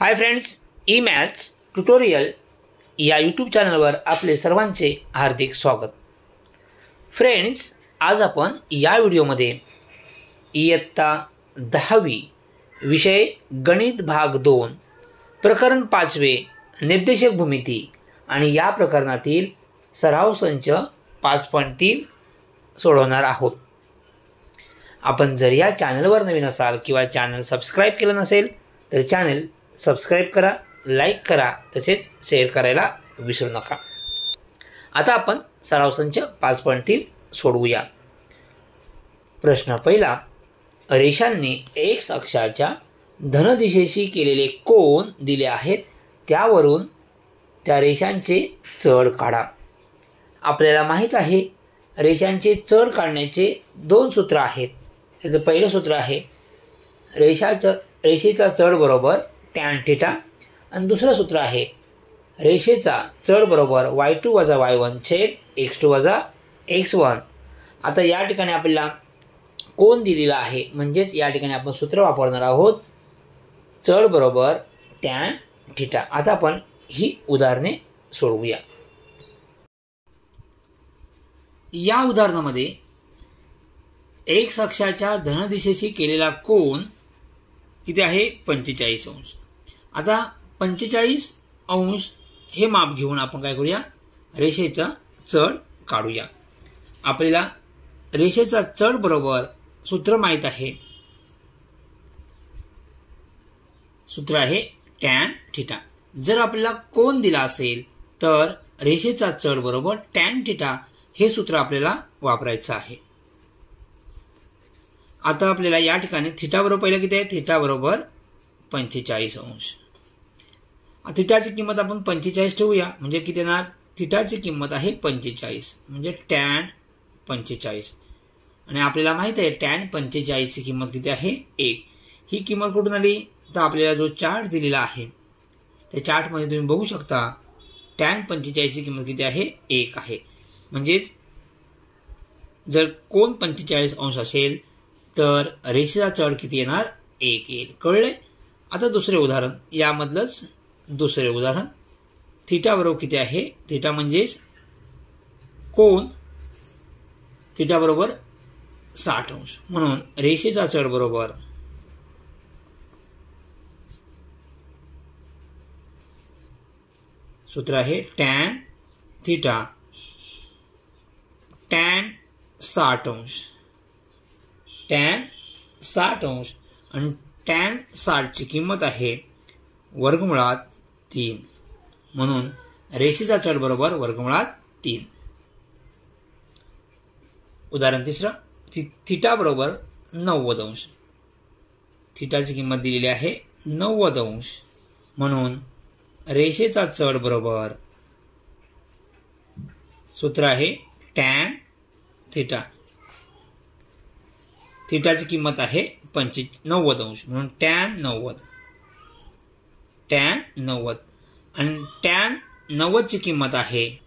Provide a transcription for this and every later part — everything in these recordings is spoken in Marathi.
Hi friends E maths tutorial या यूट्यूब चॅनलवर आपले सर्वांचे हार्दिक स्वागत. फ्रेंड्स आज आपण या व्हिडिओमध्ये इयत्ता दहावी विषय गणित भाग दोन प्रकरण पाचवे निर्देशक भूमिती आणि या प्रकरणातील सराव संच पाच पॉईंट तीन सोडवणार आहोत. आपण जर या चॅनलवर नवीन असाल किंवा चॅनल सबस्क्राईब केलं नसेल तर चॅनल सबस्क्राईब करा लाईक करा तसेच शेअर करायला विसरू नका. आता आपण सराव संच पाच पॉईंट सोडवूया. प्रश्न पहिला रेषांनी एक्स अक्षाच्या धनदिशेशी केलेले कोण दिले आहेत त्यावरून त्या रेषांचे चढ काढा. आपल्याला माहीत आहे रेषांचे चढ काढण्याचे दोन सूत्र आहेत. त्याचं पहिलं सूत्र आहे रेषाचं रेषेचा चढ बरोबर टॅन थिटा आणि दुसरं सूत्र आहे रेषेचा चढ बरोबर वाय टू वजा वाय वन छेद एक्स टू वजा एक्स वन आता या ठिकाणी आपल्याला कोण दिलेला आहे म्हणजेच या ठिकाणी आपण सूत्र वापरणार आहोत चढ बरोबर टॅन थिटा आता आपण ही उदाहरणे सोडवूया. या उदाहरणामध्ये एक्स अक्षाच्या धनदिशेशी केलेला कोन किती आहे पंचेचाळीस अंश. आता पंचेचाळीस अंश हे माप घेऊन आपण काय करूया? रेषेचा चढ काढूया. आपल्याला रेषेचा चढ बरोबर सूत्र माहीत आहे. सूत्र आहे टॅन थिटा. जर आपल्याला कोण दिला असेल तर रेषेचा चढ बरोबर टॅन थिटा हे सूत्र आपल्याला वापरायचं आहे. आता आपल्याला या ठिकाणी थिटाबरोबर पहिलं किती आहे? थिटाबरोबर पंचेचाळीस अंश. थिटाची किंमत आपण पंचेचाळीस ठेवूया. म्हणजे किती येणार? थिटाची किंमत आहे पंचेचाळीस. म्हणजे टॅन पंचेचाळीस. आणि आपल्याला माहीत आहे टॅन पंचेचाळीसची किंमत किती आहे? एक. ही किंमत कुठून आली? तर आपल्याला जो चार्ट दिलेला आहे त्या चार्टमध्ये तुम्ही बघू शकता टॅन पंचेचाळीसची किंमत किती आहे? एक आहे. म्हणजेच जर कोण पंचेचाळीस अंश असेल तर रेषेचा चढ किती येणार? एक येईल. कळले? आता दुसरे उदाहरण. यामधलंच दुसरे उदाहरण. थिटा बरोबर किती आहे? थिटा म्हणजेच कोण थिटाबरोबर साठ अंश. म्हणून रेषेचा चढ बरोबर सूत्र आहे टॅन थिटा टॅन साठ अंश. टॅन साठ अंश आणि टॅन साठची किंमत आहे वर्गमुळात तीन. म्हणून रेषेचा चढ बरोबर वर्गमुळात तीन. उदाहरण तिसरं थि थिटा बरोबर नव्वद अंश. थिटाची किंमत दिलेली आहे नव्वद अंश. म्हणून रेषेचा चढ बरोबर सूत्र आहे टॅन थिटा. थिटाची किंमत आहे पंचे नव्वद अंश. म्हणून टॅन नव्वद. टॅन नव्वद. आणि टॅन नव्वदची किंमत आहे.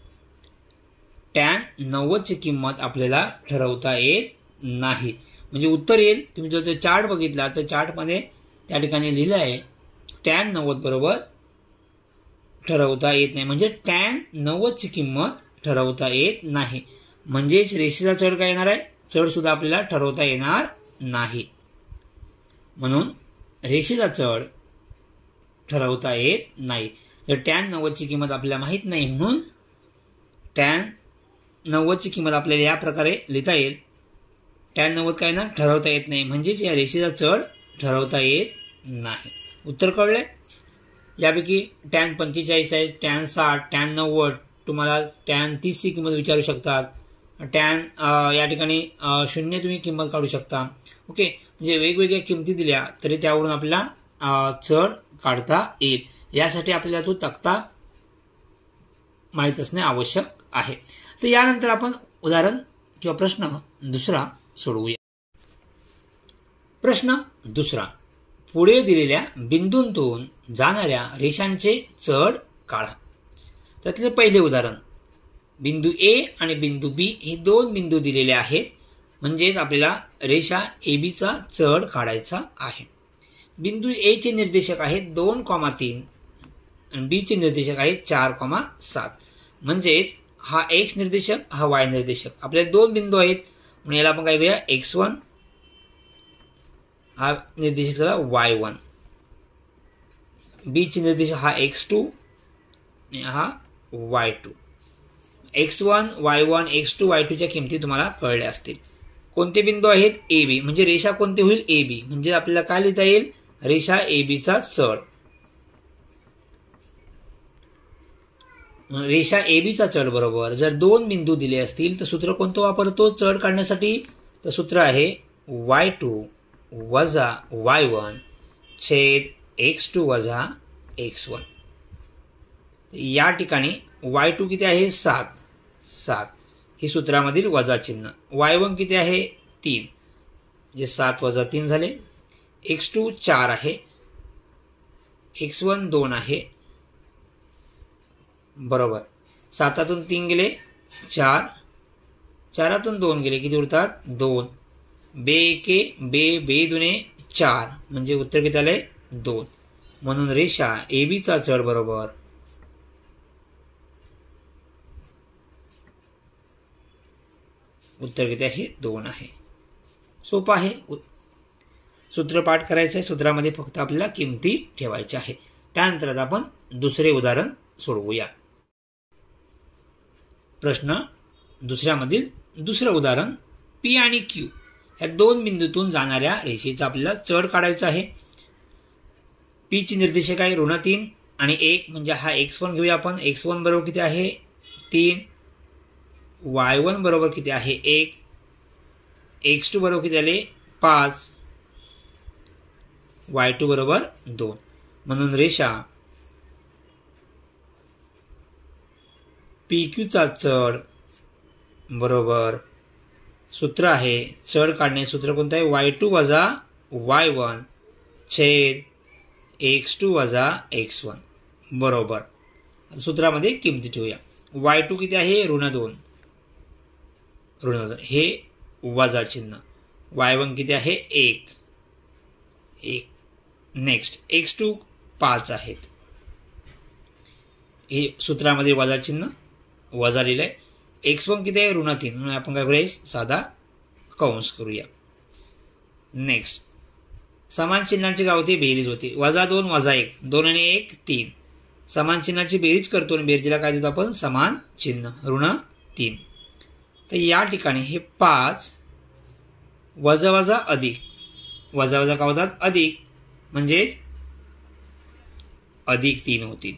टॅन नव्वदची किंमत आपल्याला ठरवता येत नाही. म्हणजे उत्तर येईल. तुम्ही जर तो चार्ट बघितला तर चार्टमध्ये त्या ठिकाणी लिहिलं आहे टॅन नव्वद बरोबर ठरवता येत नाही. म्हणजे टॅन नव्वदची किंमत ठरवता येत नाही. म्हणजेच रेषेचा चढ काय येणार आहे? चढ सुद्धा आपल्याला ठरवता येणार नाही. म्हणून रेषेचा चढ ठरवता येत नाही. तर टॅन नव्वदची किंमत आपल्याला माहीत नाही म्हणून टॅन नव्वदची किंमत आपल्याला या प्रकारे लिहिता येईल. टॅन नव्वद काय ना ठरवता येत नाही. म्हणजेच या रेषेचा चढ ठरवता येत नाही. उत्तर कळले? यापैकी टॅन पंचेचाळीस आहे टॅन साठ टॅन नव्वद तुम्हाला टॅन तीसची किंमत विचारू शकतात. टॅन या ठिकाणी शून्य तुम्ही किंमत काढू शकता. ओके? म्हणजे वेगवेगळ्या किमती दिल्या तरी त्यावरून आपल्याला चढ काढता येईल. यासाठी आपल्याला तो तक्ता माहीत असणे आवश्यक आहे. तर यानंतर आपण उदाहरण किंवा प्रश्न दुसरा सोडवूया. प्रश्न दुसरा. पुढे दिलेल्या बिंदूंतून जाणाऱ्या रेषांचे चढ काढा. त्यातले पहिले उदाहरण. बिंदू ए आणि बिंदू बी हे दोन बिंदू दिलेले आहेत. म्हणजेच आपल्याला रेषा ए बीचा चढ काढायचा आहे. बिंदू ए चे निर्देशक आहेत दोन कॉमा तीन आणि बी चे निर्देशक आहेत चार कॉमा सात. म्हणजेच हा एक्स निर्देशक हा वाय निर्देशक. आपल्याला दोन बिंदू आहेत. म्हणून याला आपण काय बघूया एक्स वन हा निर्देशक झाला वाय वन बी चे निर्देशक हा एक्स टू आणि हा y two x one y one x two y टूच्या किमती तुम्हाला कळल्या असतील. कोणते बिंदू आहेत? ए बी म्हणजे रेषा कोणते होईल? ए बी म्हणजे आपल्याला काय लिहिता येईल? रेषा ए बीचा चढ. रेषा ए बीचा चढ बरोबर. जर दोन बिंदू दिले असतील तर सूत्र कोणतं वापरतो? चढ काढण्यासाठी. तर सूत्र आहे वाय टू वजा वाय वन छेद एक्स टू वजा एक्स वन या ठिकाणी वाय टू किती आहे? सात. सात. ही सूत्रामधील वजा चिन्ह. वाय वन किती आहे? तीन. म्हणजे सात वजा तीन झाले. एक्स टू चार आहे. एक्स वन दोन आहे. बरोबर. सातातून तीन गेले. चार. चारातून दोन गेले. किती उरतात? दोन. बे एके बे बे दुने चार. म्हणजे उत्तर किती आले दोन. म्हणून रेषा ए बीचा चढ बरोबर. उत्तर किती आहे? दोन आहे. सोपं आहे. सूत्रपाठ करायचं आहे सूत्रामध्ये फक्त आपल्याला किमती ठेवायच्या आहे. त्यानंतर आता आपण दुसरे उदाहरण सोडवूया. प्रश्न दुसऱ्यामधील दुसरं उदाहरण पी आणि क्यू. ह्या दोन बिंदूतून जाणाऱ्या रेषेचा आपल्याला चढ काढायचा आहे. पीची निर्देशक आहे ऋण तीन आणि एक म्हणजे हा एक्स वन घेऊया आपण. एक्स वन बरोबर किती आहे? तीन. वाय वन बरोबर किती आहे? एक. एक्स टू बरोबर किती आले? पाच. वाय टू बरोबर दोन. म्हणून रेषा पी क्यूचा चढ बरोबर सूत्र आहे. चढ काढणे सूत्र कोणतं आहे? वाय टू वजा वाय वन छेद एक्स टू वजा एक्स वन बरोबर. सूत्रामध्ये किमती ठेवूया. वाय टू किती आहे? ऋण दोन. ऋण हे वजा चिन्ह. वाय वन किती आहे एक. एक. नेक्स्ट एक्स टू पाच आहेत. हे सूत्रामध्ये वजा चिन्ह वजा लिहिलं आहे एक्स वन किती आहे ऋण तीन. म्हणून आपण काय करूया? साधा कंस करूया. नेक्स्ट समान चिन्हांची काय होती बेरीज होती. वजा दोन वजा एक. दोन आणि एक तीन. समान चिन्हाची बेरीज करतो आणि बेरजीला काय देतो आपण? समान चिन्ह. ऋण तीन. तर या ठिकाणी हे पाच वजा वजा अधिक. वजा वजा का होतात? अधिक. म्हणजेच अधिक तीन होतील.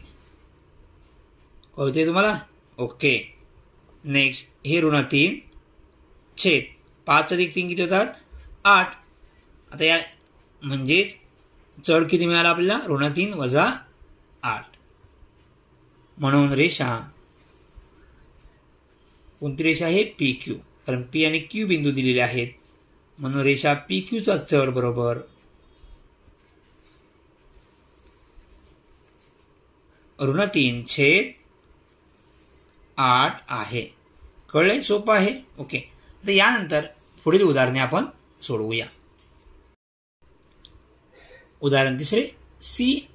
कळते तुम्हाला? ओके. नेक्स्ट हे ऋण तीन. छेद. पाच अधिक तीन किती होतात? आठ. आता या म्हणजेच चढ किती मिळाला आपल्याला? ऋण तीन वजा आठ. म्हणून रेषा कोणती रेषा आहे? पी क्यू कारण पी आणि क्यू बिंदू दिलेले आहेत. म्हणून रेषा पी क्यूचा चढ बरोबर. ऋण तीन छेद आठ आहे. कळले सोपं आहे? ओके. तर यानंतर पुढील उदाहरणे आपण सोडवूया. उदाहरण तिसरे. सी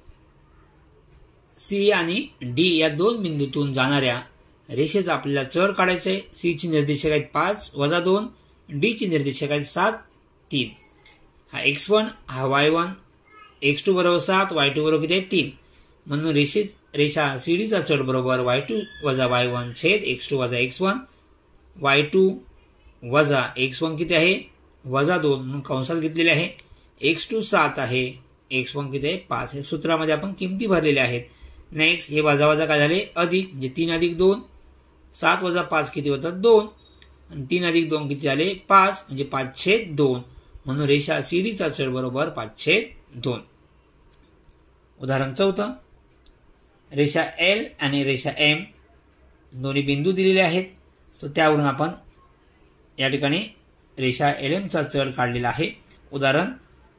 सी आणि डी या दोन बिंदूतून जाणाऱ्या रेषेचा आपल्याला चढ काढायचं आहे सीची निर्देशक आहेत पाच वजा दोन डीची निर्देशक आहेत सात तीन. हा एक्स वन हा वाय वन एक्स टू बरोबर सात वाय टू बरोबर किती आहे तीन. म्हणून रेषे रेषा सी डीचा चढ बरोबर वाय टू वजा वाय वन छेद एक्स टू वजा एक्स वन वाय टू वजा एक्स वन किती आहे? वजा दोन म्हणून कंसात घेतलेले आहे. एक्स टू सात आहे. एक्स वन किती आहे? पाच. हे सूत्रामध्ये आपण किमती भरलेल्या आहेत. नेक्स्ट हे वजा वजा काय झाले? अधिक म्हणजे तीन अधिक दोन सात वजा पाच किती होतात? दोन. आणि तीन अधिक दोन किती झाले? पाच. म्हणजे पाचशे दोन. म्हणून रेषा सी डीचा चढ बरोबर पाचशे दोन. उदाहरण चौथं. रेषा एल आणि रेषा एम दोन्ही बिंदू दिलेले आहेत. सो त्यावरून आपण या ठिकाणी रेषा एल एमचा चढ काढलेला आहे. उदाहरण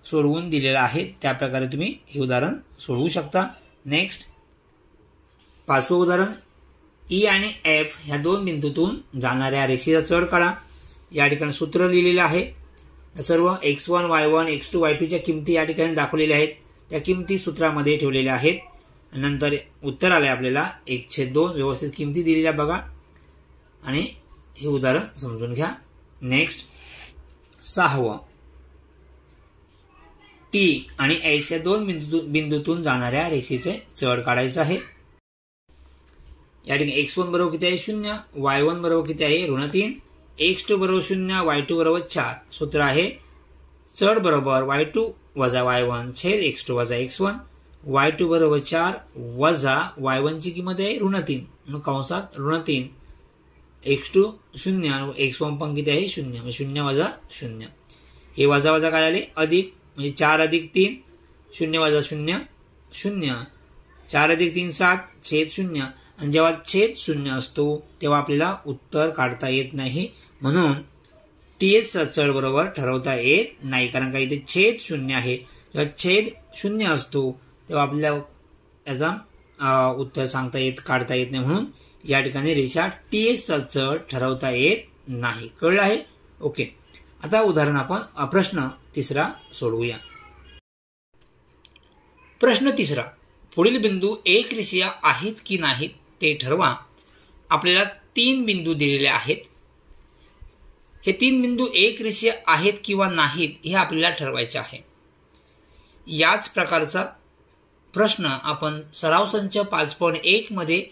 सोडवून दिलेलं आहे. त्या प्रकारे तुम्ही हे उदाहरण सोडवू शकता. नेक्स्ट पाचवं उदाहरण. ई आणि एफ ह्या दोन बिंदूतून जाणाऱ्या रेषेचा चढ काढा. या ठिकाणी सूत्र लिहिलेलं आहे. सर्व x one y one x two y टूच्या किमती या ठिकाणी दाखवलेल्या आहेत. त्या किमती सूत्रामध्ये ठेवलेल्या आहेत. नंतर उत्तर आलंय आपल्याला एकशे दोन व्यवस्थित किमती दिलेल्या बघा. आणि हे उदाहरण समजून घ्या. नेक्स्ट सहावं. टी आणि एस या दोन बिंदू बिंदूतून जाणाऱ्या रेषेचे चढ काढायचं आहे. या ठिकाणी एक्स वन बरोबर किती आहे? शून्य. वाय वन बरोबर किती आहे? ऋण तीन. एक्स टू बरोबर शून्य वाय टू बरोबर चार. सूत्र आहे चढ बरोबर वाय टू वजा वाय वन छेद एक्स टू वजा एक्स वन वाय टू बरोबर चार वजा वाय वनची किंमत आहे ऋण तीन. म्हणून कंसात ऋण तीन. एक्स टू शून्य आणि एक्स वन पण किती आहे? शून्य. म्हणजे शून्य वजा शून्य. हे वजा वजा काय आले? अधिक. म्हणजे चार अधिक तीन. शून्य वजा शून्य शून्य. चार अधिक तीन सात. छेद शून्य. आणि जेव्हा छेद शून्य असतो तेव्हा आपल्याला उत्तर काढता येत नाही. म्हणून टी एसचा चढ बरोबर ठरवता येत नाही. कारण का इथे छेद शून्य आहे. जेव्हा छेद शून्य असतो तेव्हा आपल्याला त्याचा उत्तर सांगता येत काढता येत नाही. म्हणून या ठिकाणी रेषा टी एसचा चढ ठरवता येत नाही. कळलं आहे? ओके. आता उदाहरण आपण प्रश्न तिसरा सोडवूया. प्रश्न तिसरा. पुढील बिंदू एक रेषीय आहेत की नाहीत? ते ठरवा. आपल्याला तीन बिंदू दिलेले आहेत. हे तीन बिंदू एक रेषीय आहेत किंवा नाहीत हे आपल्याला ठरवायचे आहे. याच प्रकारचा प्रश्न आपण सराव संच पाच पॉईंट एकमध्ये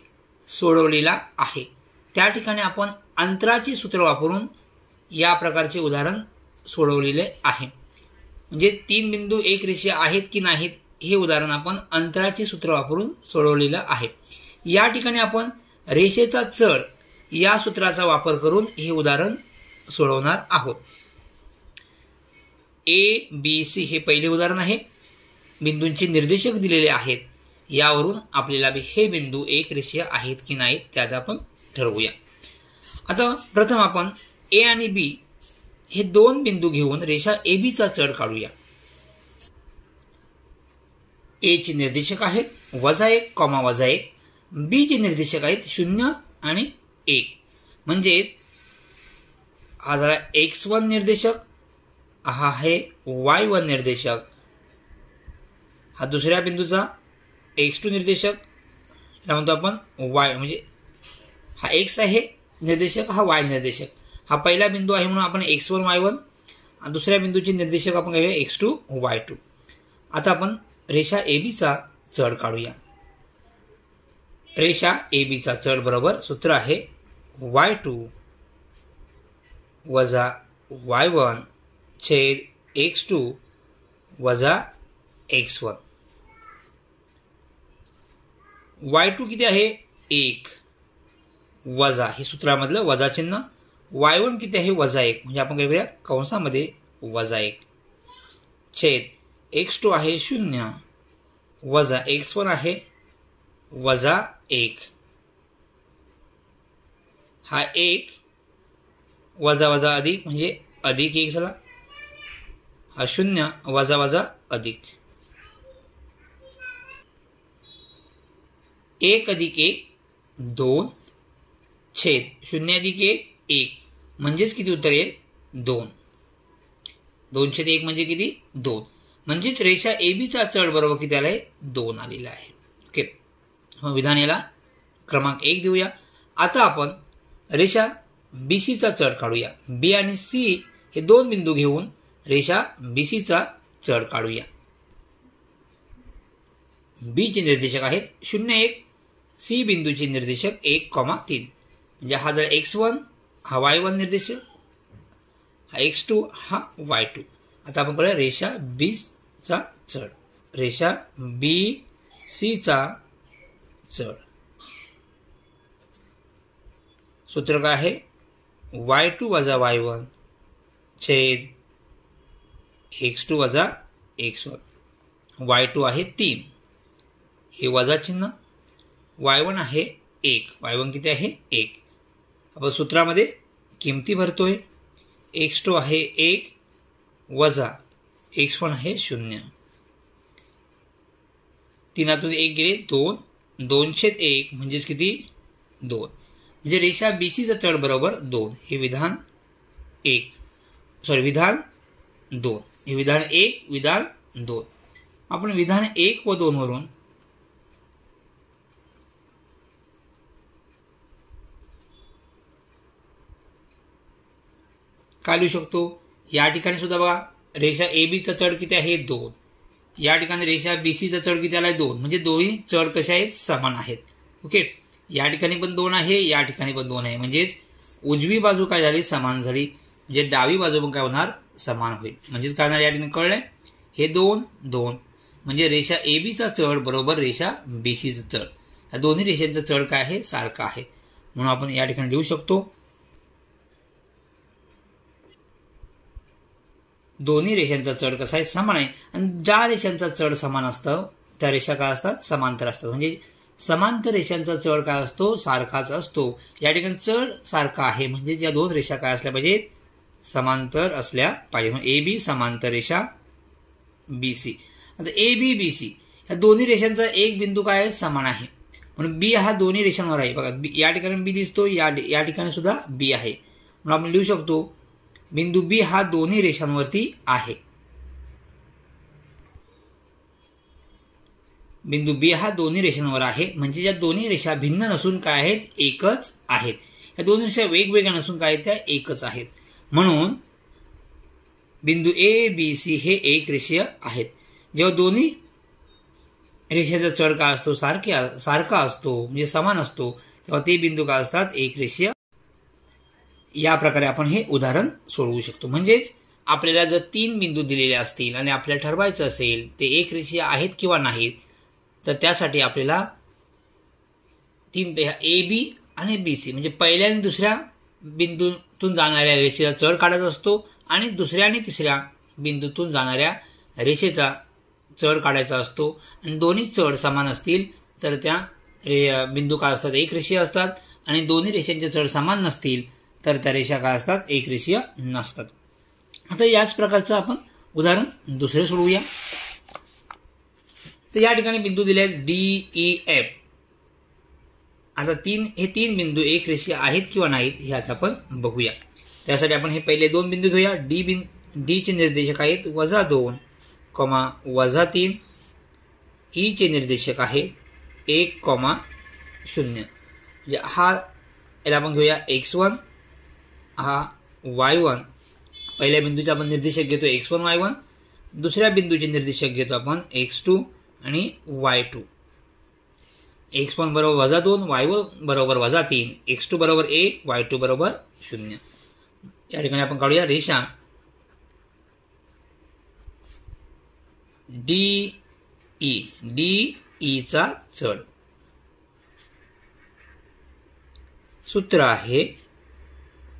सोडवलेला आहे. त्या ठिकाणी आपण अंतराची सूत्र वापरून या प्रकारचे उदाहरण सोडवलेले आहे. म्हणजे तीन बिंदू एक रेषीय आहेत की नाहीत हे उदाहरण आपण अंतराची सूत्र वापरून सोडवलेलं आहे. या ठिकाणी आपण रेषेचा चढ या सूत्राचा वापर करून हे उदाहरण सोडवणार आहोत. ए बी सी हे पहिले उदाहरण आहे. बिंदूंचे निर्देशक दिलेले आहेत. यावरून आपल्याला हे बिंदू एक रेषीय आहेत की नाहीत त्याचा आपण ठरवूया. आता प्रथम आपण ए आणि बी हे दोन बिंदू घेऊन रेषा ए बीचा चढ काढूया. एचे निर्देशक आहेत. वजा एक कॉमा वजा एक. बीज निर्देशक आहेत शून्य आणि एक. म्हणजेच हा झाला एक्स वन निर्देशक हा आहे वाय वन निर्देशक. हा दुसऱ्या बिंदूचा एक्स टू निर्देशक त्याला म्हणतो आपण वाय. म्हणजे हा एक्स आहे निर्देशक हा वाय निर्देशक. हा पहिला बिंदू आहे म्हणून आपण एक्स वन वाय वन दुसऱ्या बिंदूचे निर्देशक आपण काय एक्स टू वाय टू. आता आपण रेषा ए बीचा चढ काढूया. रेषा ए बीचा चढ बरोबर सूत्र आहे. वाय टू वजा वाय वन छेद एक्स टू वजा एक्स वन. वाय टू किती आहे? एक. वजा हे सूत्रामधलं वजा चिन्ह. वाय वन किती आहे? वजा एक. म्हणजे आपण काय करूया? कंसामध्ये वजा एक. छेद एक्स टू आहे शून्य. वजा एक्स वन आहे वजा एक. हा एक वजा वजा अधिक म्हणजे अधिक एक झाला. हा शून्य वजा वजा अधिक. एक अधिक एक दोन छेद. शून्य अधिक एक एक. म्हणजेच किती उत्तर येईल? दोन. दोनशे एक म्हणजे किती? दोन. म्हणजेच रेषा ए बीचा चढ बरोबर किती आलाय? दोन आलेला आहे. हो, विधान याला क्रमांक एक देऊया. आता आपण रेषा बी सीचा चढ काढूया. बी आणि सी हे दोन बिंदू घेऊन रेषा बी सीचा चढ काढूया. बीचे निर्देशक आहेत शून्य एक सी बिंदूचे निर्देशक एक कॉमा तीन. म्हणजे हा जर एक्स वन हा वाय वन निर्देशक हा एक्स टू हा वाय टू. आता आपण करूया रेषा बीचा चढ. रेषा बी सीचा चढ सूत्र काय आहे? वाय टू वजा वाय वन छेद एक्स टू वजा एक्स वन वाय टू आहे तीन. हे वजा चिन्ह. वाय वन आहे एक. वाय वन किती आहे? एक. आपण सूत्रामध्ये किमती भरतोय. एक्स टू आहे एक वजा एक्स वन आहे शून्य. तीनातून एक गेले दोन. दोनशे एक म्हणजेच किती? दोन. म्हणजे रेषा बी सीचा चढ बरोबर दोन. हे विधान एक. सॉरी विधान दोन. हे विधान एक विधान दोन. आपण विधान एक व दोन वरून काय लिहू शकतो? या ठिकाणी सुद्धा बघा रेषा ए बीचा चढ किती आहे? दोन. या ठिकाणी रेषा बी सीचा चढ किती आला दोन. म्हणजे दोन्ही चढ कसे आहेत? समान आहेत. ओके? या ठिकाणी पण दोन आहे या ठिकाणी पण दोन आहे. म्हणजेच उजवी बाजू काय झाली? समान झाली. म्हणजे डावी बाजू पण काय होणार? समान होईल. म्हणजेच काय होणार या ठिकाणी? कळलंय? हे दोन दोन. म्हणजे रेषा ए बीचा चढ बरोबर रेषा बी सीचा चढ. या दोन्ही रेषांचा चढ काय आहे? सारखा आहे. म्हणून आपण या ठिकाणी लिहू शकतो. दोन्ही रेषांचा चढ कसा आहे? समान आहे. आणि ज्या रेषांचा चढ समान असतं त्या रेषा काय असतात? समांतर असतात. म्हणजे समांतर रेषांचा चढ काय असतो? सारखाच असतो. या ठिकाणी चढ सारखा आहे. म्हणजे या दोन रेषा काय असल्या पाहिजेत? समांतर असल्या पाहिजे ए बी समांतर रेषा बी सी. आता ए बी बी सी या दोन्ही रेषांचा एक बिंदू काय आहे? समान आहे. म्हणून बी हा दोन्ही रेषांवर आहे. बघा बी या ठिकाणी बी दिसतो या या ठिकाणी सुद्धा बी आहे. म्हणून आपण लिहू शकतो बिंदू बी हा दोन्ही रेषांवरती आहे. बिंदू बी हा दोन्ही रेषांवर आहे. म्हणजे या दोन्ही रेषा भिन्न नसून काय आहेत? एकच आहेत. या दोन्ही रेषा वेगवेगळ्या नसून काय आहेत? त्या एकच आहेत. म्हणून बिंदू ए बी सी हे एक रेषीय आहेत. जेव्हा दोन्ही रेषेचा चढ काय असतो सारखे सारखा असतो म्हणजे समान असतो तेव्हा ते बिंदू काय असतात? एक रेषीय या प्रकारे आपण हे उदाहरण सोडवू शकतो. म्हणजेच आपल्याला जर तीन बिंदू दिलेले असतील आणि आपल्याला ठरवायचं असेल ते एक रेषीय आहेत किंवा नाहीत तर त्यासाठी आपल्याला तीन ए बी आणि बी सी म्हणजे पहिल्या आणि दुसऱ्या बिंदूतून जाणाऱ्या रेषेचा चढ काढायचा असतो आणि दुसऱ्या आणि तिसऱ्या बिंदूतून जाणाऱ्या रेषेचा चढ काढायचा असतो. आणि दोन्ही चढ समान असतील तर त्या रे बिंदू काय असतात? एक रेषीय असतात आणि दोन्ही रेषांचे चढ समान नसतील तर त्या रेषा काय असतात? एक रेषीय नसतात. आता याच प्रकारचं आपण उदाहरण दुसरे सोडवूया. तर या ठिकाणी बिंदू दिले आहेत डी ई e, एफ आता तीन हे तीन बिंदू एक रेषीय आहेत किंवा नाहीत हे आता आपण बघूया. त्यासाठी आपण हे पहिले दोन बिंदू घेऊया. डी बिन डीचे निर्देशक आहेत वजा दोन कॉमा वजा तीन. E ईचे निर्देशक आहेत एक कॉमा शून्य. म्हणजे हा याला आपण घेऊया एक्स वन हा वाय वन पहिल्या बिंदूचे आपण निर्देशक घेतो एक्स वन वाय वन दुसऱ्या बिंदूचे निर्देशक घेतो आपण एक्स टू आणि वाय टू एक्स वन बरोबर वजा दोन वाय वन बरोबर वजा तीन. एक्स टू बरोबर एक वाय टू बरोबर शून्य. या ठिकाणी आपण काढूया रेषा. डी ई डी ईचा चढ. सूत्र आहे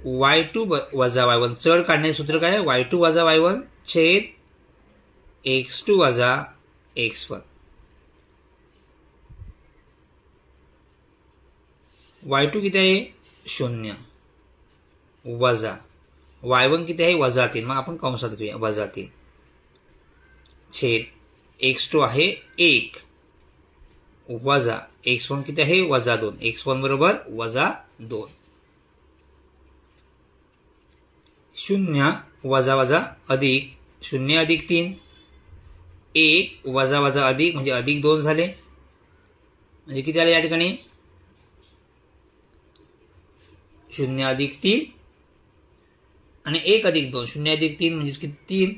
वाय टू वजा वाय वन चढ काढण्याचे सूत्र काय वाय टू वजा वाय वन छेद एक्स टू वजा एक्स वन वाय टू किती आहे? शून्य. वजा. वाय वन किती आहे? वजा तीन. मग आपण कंसात घेऊया. वजा तीन. छेद एक्स टू आहे एक. वजा एक्स वन किती आहे? वजा दोन. एक्स वन बरोबर वजा दोन. शून्य वजा वजा अधिक शून्य अधिक तीन. एक वजा वजा अधिक म्हणजे अधिक दोन झाले. म्हणजे किती आले या ठिकाणी? शून्य अधिक तीन आणि एक अधिक दोन. शून्य अधिक तीन म्हणजेच किती? तीन.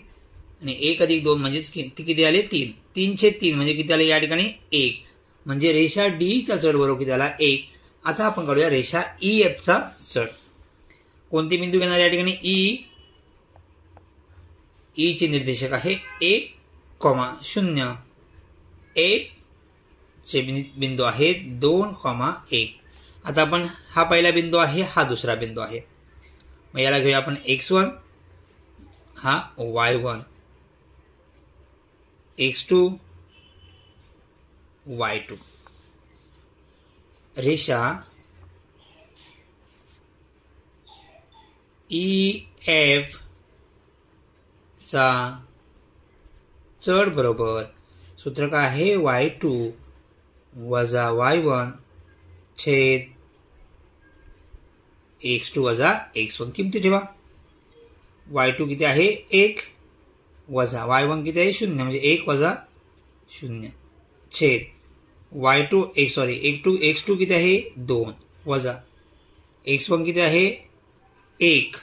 आणि एक अधिक दोन म्हणजेच किती किती आले? तीन. तीनशे तीन म्हणजे किती आले या ठिकाणी? एक. म्हणजे रेषा डीचा चढ बरोबर किती आला? एक. आता आपण काढूया रेषा ई एफचा चढ. कोणते बिंदू घेणार या ठिकाणी? ई ई चे निर्देशक आहे एक कॉमा शून्य. एक चे बिंदू आहे दोन कॉमा एक. आता आपण हा पहिला बिंदू आहे हा दुसरा बिंदू आहे. मग याला घेऊया आपण एक्स वन हा y one x two y two रेषा E, ई एफ चा. चढ बरोबर. सूत्र का आहे? वाय टू वजा वाय वन छेद एक्स टू वजा एक्स वन किमती ठेवा. वाय टू किती आहे? एक. वजा वाय वन किती आहे? शून्य. म्हणजे एक वजा शून्य. छेद वाय टू एक्स सॉरी एक टू एक्स टू किती आहे? दोन. वजा एक्स वन किती आहे? एक.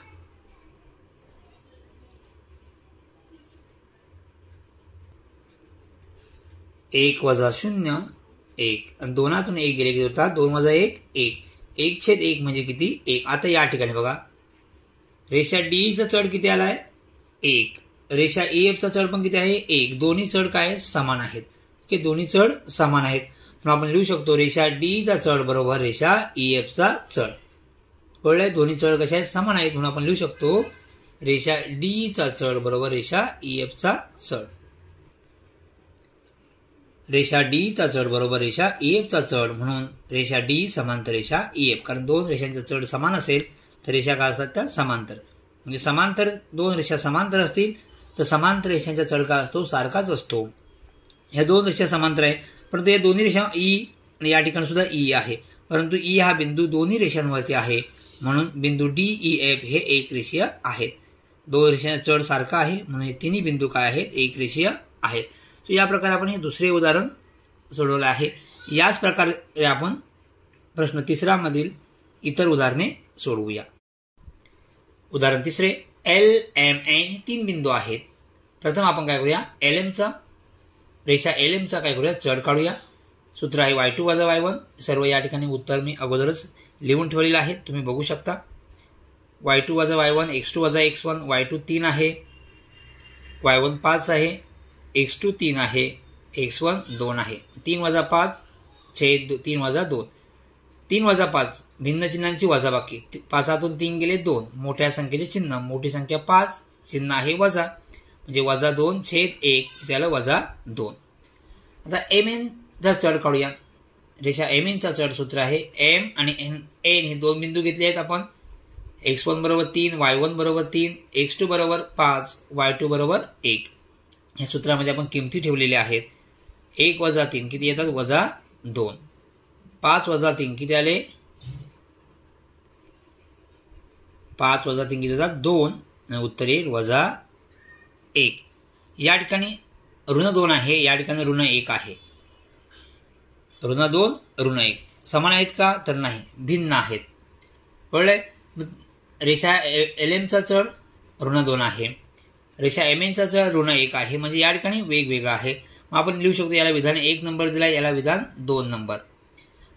एक वजा शून्य एक. आणि दोनातून एक गेले किती होता दोन वजा एक एक. एक छेद एक म्हणजे किती? एक. आता या ठिकाणी बघा. रेषा डीचा चढ किती आलाय? एक. रेषा चा चढ पण किती आहे? एक. दोन्ही चढ काय? समान आहेत. की दोन्ही चढ समान आहेत. म्हणून आपण लिहू शकतो रेषा डीचा चढ बरोबर रेषा चा चढ. कळलंय दोन्ही चढ कशा आहेत? समान आहेत म्हणून आपण लिहू शकतो. रेषा डी चा चढ बरोबर? रेषा ई चा चढ. रेषा डी चा चढ बरोबर? रेषा चा चढ म्हणून रेषा डी समांतर रेषा ई एफ कारण दोन रेषांचा चढ समान असेल तर रेषा काय असतात? त्या समांतर. म्हणजे समांतर दोन रेषा समांतर असतील तर समांतर रेषांचा चढ काय असतो? सारखाच असतो. ह्या दोन रेषा समांतर आहे. परंतु या दोन्ही रेषा ई आणि या ठिकाणी सुद्धा ई आहे. परंतु ई हा बिंदू दोन्ही रेषांवरती आहे. म्हणून बिंदू डी ई एफ हे एक रेषीय आहेत. दोन रेषांचा चढ सारखा आहे म्हणून हे तिन्ही बिंदू काय आहेत? एक रेषीय आहेत. तर या प्रकारे आपण हे दुसरे उदाहरण सोडवलं आहे. याच प्रकारे आपण प्रश्न तिसरामधील इतर उदाहरणे सोडवूया. उदाहरण तिसरे एल एम एन हे तीन बिंदू आहेत. प्रथम आपण काय करूया? एल एमचा रेषा एल एमचा काय करूया? चढ काढूया. सूत्र आहे वाय टू वजा वाय वन सर्व या ठिकाणी उत्तर मी अगोदरच लिहून ठेवलेलं आहे. तुम्ही बघू शकता. वाय टू वजा वाय वन एक्स टू वजा एक्स वन वाय टू तीन आहे. वाय वन पाच आहे. एक्स टू तीन आहे. एक्स वन दोन आहे. तीन वजा पाच छेद तीन वजा दोन. तीन वजा पाच भिन्न चिन्हांची वजाबाकी. पाचातून तीन गेले दोन. मोठ्या संख्येचे चिन्ह. मोठी संख्या पाच चिन्ह आहे वजा. म्हणजे वजा दोन छेद एक त्याला वजा दोन. आता एम एन एनचा चढ काढूया. रेषा एम एनचा चढ सूत्र आहे एम आणि एन एन हे दोन बिंदू घेतले आहेत आपण. एक्स वन बरोबर तीन वाय वन बरोबर तीन एक्स टू बरोबर पाच वाय टू बरोबर एक. या सूत्रामध्ये आपण किमती ठेवलेल्या आहेत. एक वजा तीन किती येतात? वजा दोन. पाच वजा तीन किती आले? पाच वजा तीन किती येतात? दोन. आणि उत्तर येईल वजा एक. या ठिकाणी ऋण दोन आहे. या ठिकाणी ऋण एक आहे. ऋण दोन ऋण एक समान आहेत का? तर नाही. भिन्न आहेत. कळले रेषा एल एमचा चढ ऋण दोन आहे. रेषा एम एनचा चढ ऋण एक आहे. म्हणजे या ठिकाणी वेगवेगळा आहे. मग आपण लिहू शकतो याला विधान एक नंबर दिला याला विधान दोन नंबर.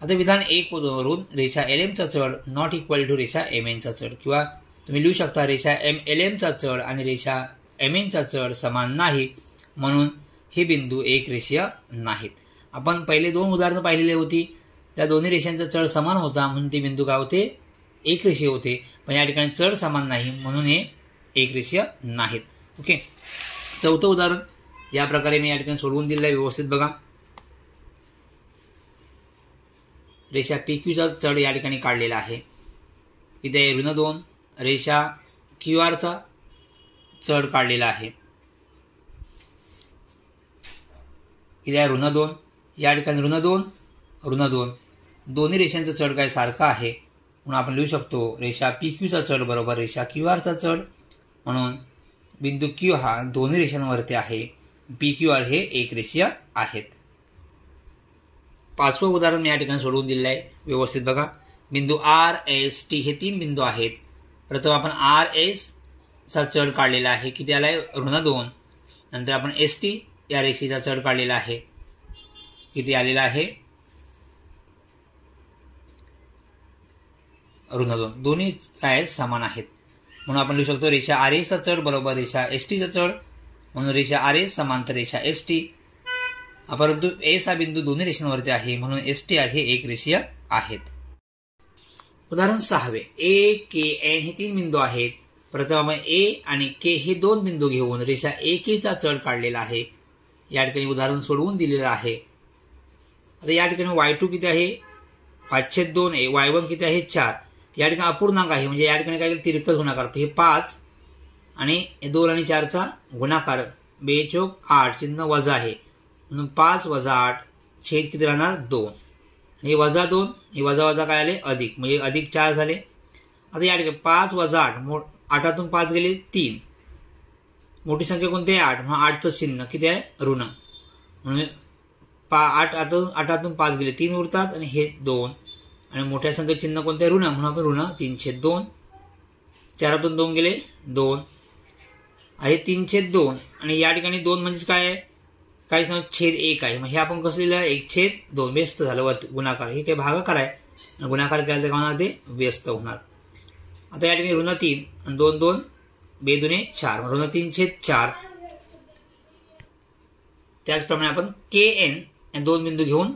आता विधान एक वरून रेषा एल एमचा चढ नॉट इक्वल टू रेषा एम एनचा चढ. किंवा तुम्ही लिहू शकता रेषा एम एल एमचा चढ आणि रेषा एम एनचा चढ समान नाही. म्हणून हे बिंदू एक रेषीय नाहीत. आपण पहिले दोन उदाहरणं पाहिलेली होती. त्या दोन्ही रेषांचा चढ समान होता म्हणून ते बिंदू काय होते? एक रेषीय होते. पण या ठिकाणी चढ समान नाही म्हणून हे एक रेषीय नाहीत. ओके? चौथं उदाहरण. या प्रकारे मी या ठिकाणी सोडवून दिलेलं आहे व्यवस्थित बघा. रेषा पी क्यूचा चढ या ठिकाणी काढलेला आहे. इथे ऋण दोन. रेषा क्यू आरचा चढ काढलेला आहे. इथे आहे ऋण दोन. या ठिकाणी ऋण दोन ऋण दोन. दोन्ही रेषांचा चढ काय सारखा आहे? म्हणून आपण लिहू शकतो रेषा पी क्यूचा चढ बरोबर रेषा क्यू आरचा चढ. म्हणून बिंदू क्यू हा दोन्ही रेषांवरती आहे. पी क्यू आर हे एक रेषीय आहेत. पाचवं उदाहरण मी या ठिकाणी सोडवून दिलेलं आहे. व्यवस्थित बघा. बिंदू आर एस टी हे तीन बिंदू आहेत. प्रथम आपण आर एस चा चढ काढलेला आहे. किती आला आहे ऋण दोन. नंतर आपण एस टी या रेषेचा चढ काढलेला आहे. किती आलेला आहे? ऋण दोन. दोन्ही काय समान आहेत. म्हणून आपण लिहू शकतो रेषा आर एचा चढ बरोबर रेषा एस टीचा चढ म्हणून रेषा आर एस समांतर रेषा एस टी. परंतु एस हा बिंदू दोन्ही रेषांवरती आहे म्हणून एस टी आर हे एक रेषीय आहेत. उदाहरण सहावे. ए के एन हे तीन बिंदू आहेत. प्रथम आपण ए आणि के हे दोन बिंदू घेऊन रेषा ए केचा चढ काढलेला आहे. या ठिकाणी उदाहरण सोडवून दिलेलं आहे. आता या ठिकाणी वाय टू किती आहे? पाचशे दोन आहे. वाय वन किती आहे? चार. या ठिकाणी अपूर्णांक आहे. म्हणजे या ठिकाणी काय तिरकस गुणाकार. हे पाच आणि दोन आणि चारचा गुणाकार. बेचोक आठ. चिन्ह वजा आहे. म्हणून पाच वजा आठ छेद किती राहणार? दोन. हे वजा दोन हे वजा वजा काय आले? अधिक. म्हणजे अधिक चार झाले. आता या ठिकाणी पाच वजा आठ. मो आठातून पाच गेले तीन. मोठी संख्या कोणती आहे? आठ. म्हणून आठचं चिन्ह किती आहे? ऋण. म्हणजे पा आठ आतून आठातून पाच गेले तीन उरतात आणि हे दोन. आणि मोठ्या संख्येत चिन्ह कोणते? ऋण. म्हणून आपण ऋण तीनशे दोन. चारातून दोन गेले दोन. आहे तीनशे दोन. आणि या ठिकाणी दोन म्हणजेच काय आहे? काहीच नाव छेद एक आहे. मग हे आपण कसं लिहिलं? एक छेद दोन. व्यस्त झालं वरती. गुणाकार. हे काही भागाकार आहे. गुणाकार केला तर काय होणार ते व्यस्त होणार. आता या ठिकाणी ऋण तीन. आणि दोन दोन. बे दुने चार. ऋण तीन छेद चार. त्याचप्रमाणे आपण के एन. आणि दोन बिंदू घेऊन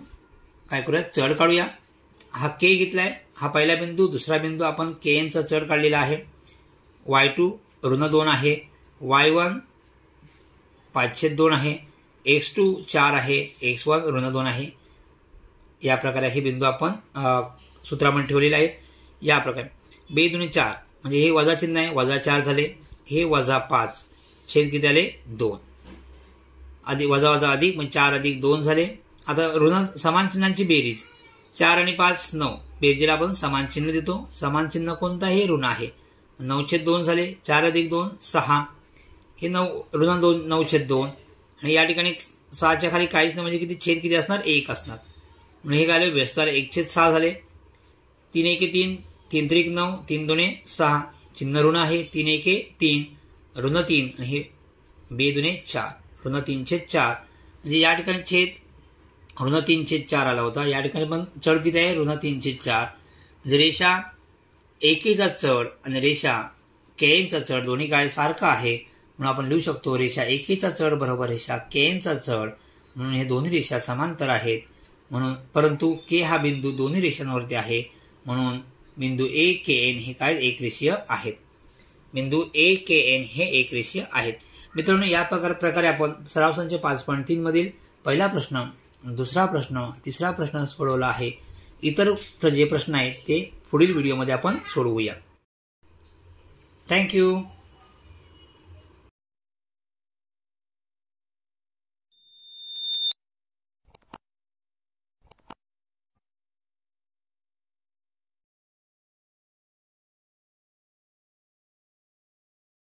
काय करूया? चढ काढूया. हा के घेतलाय. हा पहिला बिंदू दुसरा बिंदू आपण के एनचा चढ काढलेला आहे. वाय टू ऋण दोन आहे. वाय वन पाचशे दोन आहे. एक्स टू चार आहे. एक्स वन ऋण दोन आहे. या प्रकारे हे बिंदू आपण सूत्रामध्ये ठेवलेले आहेत. या प्रकारे. बे दोन्ही चार. म्हणजे हे वजा चिन्ह आहे. वजा चार झाले. हे वजा पाच. छेद किती आले? दोन. अधिक वजा वजा अधिक म्हणजे चार अधिक दोन झाले. आता ऋण समान चिन्हांची बेरीज. चार आणि पाच नऊ. बेरजेला आपण समान चिन्ह देतो. समान चिन्ह कोणतं हे ऋण आहे. नऊछेद दोन झाले. चार अधिक दोन सहा. हे नऊ ऋण दोन नऊछेद दोन. आणि या ठिकाणी सहाच्या खाली काहीच नाही म्हणजे किती छेद किती असणार? एक असणार. म्हणून हे काय आले? एक छेद सहा झाले. तीन एके तीन तीन त्रिक नऊ तीन दोने सहा. चिन्ह ऋण आहे. तीन एके तीन ऋण तीन. आणि हे बे दुने चार. ऋण तीनशे चार. म्हणजे या ठिकाणी छेद ऋण तीनशे चार आला होता. या ठिकाणी पण चढ किती आहे? ऋण तीनशे चार. म्हणजे रेषा एकेचा चढ आणि रेषा केएनचा चढ दोन्ही काय सारखं आहे म्हणून आपण लिहू शकतो रेषा एकेचा चढ बरोबर रेषा केएनचा चढ म्हणून हे दोन्ही रेषा समांतर आहेत. म्हणून परंतु के हा बिंदू दोन्ही रेषांवरती आहे म्हणून बिंदू ए के एन हे काय एक रेषीय आहेत. बिंदू ए के एन हे एक रेषीय आहेत. मित्रांनो या प्रकार प्रकारे आपण सराव संच पाच पॉईंट तीन मधील पहिला प्रश्न दुसरा प्रश्न तिसरा प्रश्न सोडवला आहे. इतर जे प्रश्न आहेत ते पुढील व्हिडिओमध्ये आपण सोडवूया. थँक्यू